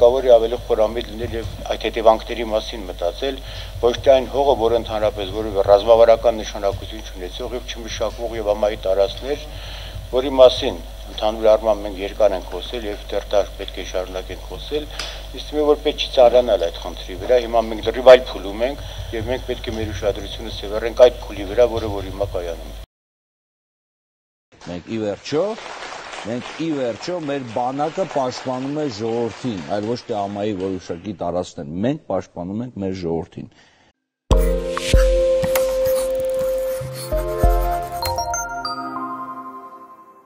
կարող է ավելի խորամիտ լինել եւ այդ հետևանքների մասին մտածել, ոչ թե այն հողը, որը ընդհանրապես որևէ ռազմավարական նշանակություն չունեցող եւ չմշակվող եւ ամայի տարածքներ, որի մասին ընդհանուր առմամբ մենք երկար ենք խոսել եւ դեռ դա պետք է շարունակենք խոսել, իսկ մի որ պետք չի ծառանալ այդ խնդրի վրա, հիմա մենք լրիվ այլ փուլում ենք եւ մենք պետք է մեր ուշադրությունը սևեռենք այդ փուլի վրա, որը որ հիմա կայանում է։ Մենք ի վերջո մենք ի վերջո մեր բանակը պաշտպանում է ժողովրդին, այլ ոչ թե ամայի որոշակի տարածքներ։ Մենք պաշտպանում ենք մեր ժողովրդին։